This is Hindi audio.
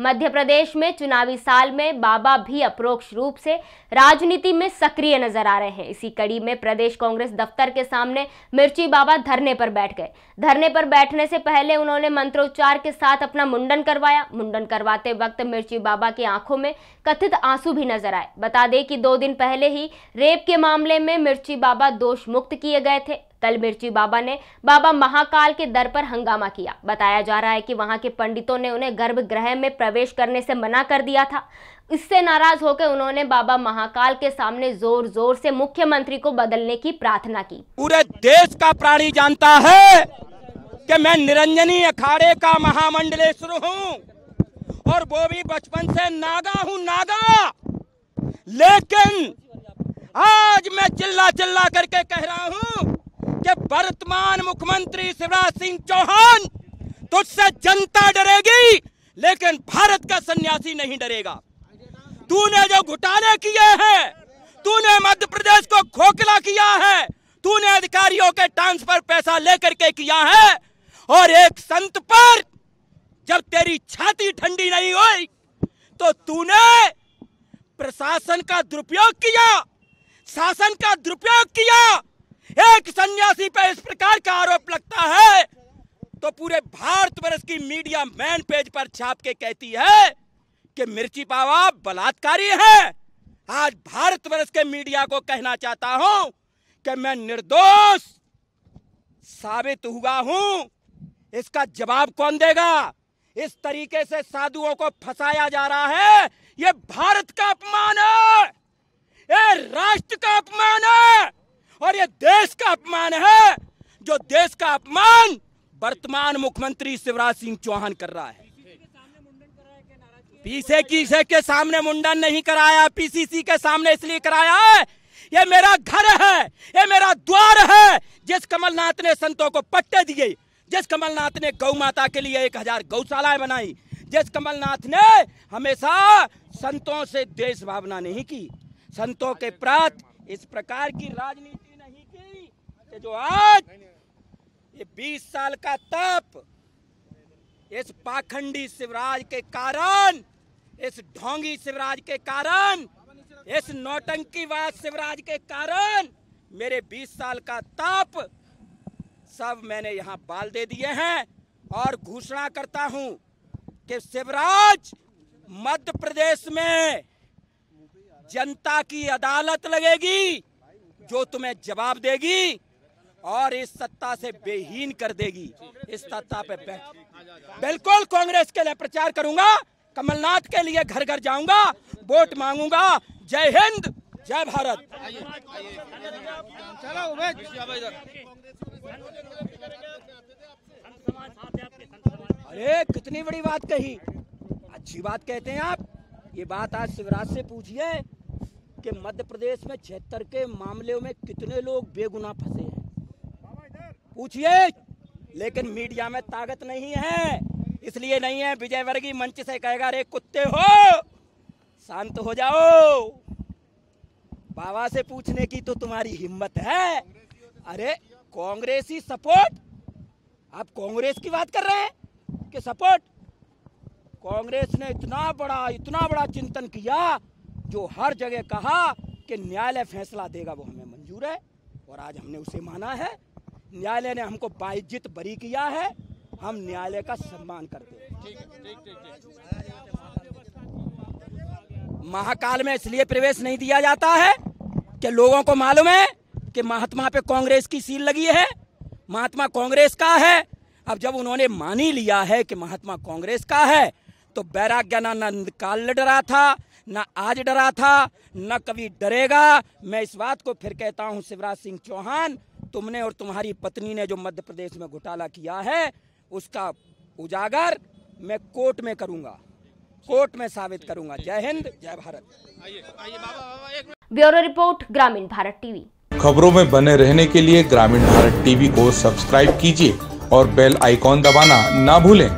मध्य प्रदेश में चुनावी साल में बाबा भी अप्रोक्ष रूप से राजनीति में सक्रिय नज़र आ रहे हैं। इसी कड़ी में प्रदेश कांग्रेस दफ्तर के सामने मिर्ची बाबा धरने पर बैठ गए। धरने पर बैठने से पहले उन्होंने मंत्रोच्चार के साथ अपना मुंडन करवाया। मुंडन करवाते वक्त मिर्ची बाबा की आँखों में कथित आँसू भी नज़र आए। बता दें कि दो दिन पहले ही रेप के मामले में मिर्ची बाबा दोष मुक्त किए गए थे। कल मिर्ची बाबा ने बाबा महाकाल के दर पर हंगामा किया। बताया जा रहा है कि वहाँ के पंडितों ने उन्हें गर्भगृह में प्रवेश करने से मना कर दिया था। इससे नाराज़ होकर उन्होंने बाबा महाकाल के सामने ज़ोर ज़ोर से मुख्यमंत्री को बदलने की प्रार्थना की। पूरे देश का प्राणी जानता है कि मैं निरंजनी अखाड़े का महामंडलेश्वर हूँ और वो भी बचपन से नागा हूँ नागा। लेकिन आज मैं चिल्ला चिल्ला करके कह रहा हूँ कि वर्तमान मुख्यमंत्री शिवराज सिंह चौहान तुझसे जनता डरेगी, लेकिन भारत का सन्यासी नहीं डरेगा। तूने जो घुटाले किए हैं, तूने मध्य प्रदेश को खोखला किया है, तूने अधिकारियों के ट्रांसफ़र पैसा लेकर के किया है, और एक संत पर जब तेरी छाती ठंडी नहीं हुई तो तूने प्रशासन का दुरुपयोग किया, शासन का दुरुपयोग किया एक सन्यासी पे इस प्रकार का आरोप लगता है तो पूरे भारतवर्ष की मीडिया मैन पेज पर छाप के कहती है कि मिर्ची पावा बलात्कारी है। आज भारतवर्ष के मीडिया को कहना चाहता हूँ कि मैं निर्दोष साबित हुआ हूँ। इसका जवाब कौन देगा? इस तरीके से साधुओं को फंसाया जा रहा है। ये भारत का अपमान है। ये राष्ट्र का अपमान है। देश का अपमान है, जो देश का अपमान वर्तमान मुख्यमंत्री शिवराज सिंह चौहान कर रहा है। पीछे किसे के सामने मुंडन नहीं कराया, पीसीसी के सामने इसलिए कराया है, ये मेरा घर है, ये मेरा द्वार है, जिस कमलनाथ ने संतों को पट्टे दिए, जिस कमलनाथ ने गौ माता के लिए एक हज़ार गौशालाएँ बनाई, जिस कमलनाथ ने हमेशा संतों से देश भावना नहीं की। संतों के प्रति इस प्रकार की राजनीति कि जो आज? ये 20 साल का तप इस पाखंडी शिवराज के कारण इस ढोंगी शिवराज के कारण इस नौटंकीवाद शिवराज के कारण मेरे 20 साल का तप सब मैंने यहाँ बाल दे दिए हैं और घोषणा करता हूँ कि शिवराज मध्य प्रदेश में जनता की अदालत लगेगी जो तुम्हें जवाब देगी। और इस सत्ता से बेहीन कर देगी इस सत्ता पे बैठ। बिल्कुल कांग्रेस के लिए प्रचार करूँगा कमलनाथ के लिए घर घर जाऊँगा वोट मांगूँगा। जय हिंद जय भारत। अरे कितनी बड़ी बात कही। अच्छी बात कहते हैं आप। ये बात आज शिवराज से पूछिए कि मध्य प्रदेश में छिहत्तर के मामले में कितने लोग बेगुना फंसे हैं। पूछिए। लेकिन मीडिया में ताकत नहीं है, इसलिए नहीं है विजय वर्गी मंच से कहेगा रे कुत्ते हो, शांत हो जाओ। बाबा से पूछने की तो तुम्हारी हिम्मत है। अरे कांग्रेसी सपोर्ट, आप कांग्रेस की बात कर रहे हैं कि सपोर्ट? कांग्रेस ने इतना बड़ा इतना बड़ा चिंतन किया, जो हर जगह कहा कि न्यायालय फैसला देगा, वो हमें मंजूर है, और आज हमने उसे माना है। न्यायालय ने हमको बाइज्जत बरी किया है हम न्यायालय का सम्मान करते हैं। महाकाल में इसलिए प्रवेश नहीं दिया जाता है कि लोगों को मालूम है कि महात्मा पे कांग्रेस की सील लगी है। महात्मा कांग्रेस का है। अब जब उन्होंने मान ही लिया है कि महात्मा कांग्रेस का है तो बैराग्यानंद काल डरा था न आज डरा था न कभी डरेगा। मैं इस बात को फिर कहता हूँ शिवराज सिंह चौहान तुमने और तुम्हारी पत्नी ने जो मध्य प्रदेश में घोटाला किया है उसका उजागर मैं कोर्ट में करूँगा। कोर्ट में साबित करूँगा। जय हिंद जय भारत। ब्यूरो रिपोर्ट ग्रामीण भारत टीवी। खबरों में बने रहने के लिए ग्रामीण भारत टीवी को सब्सक्राइब कीजिए और बेल आइकॉन दबाना ना भूलें।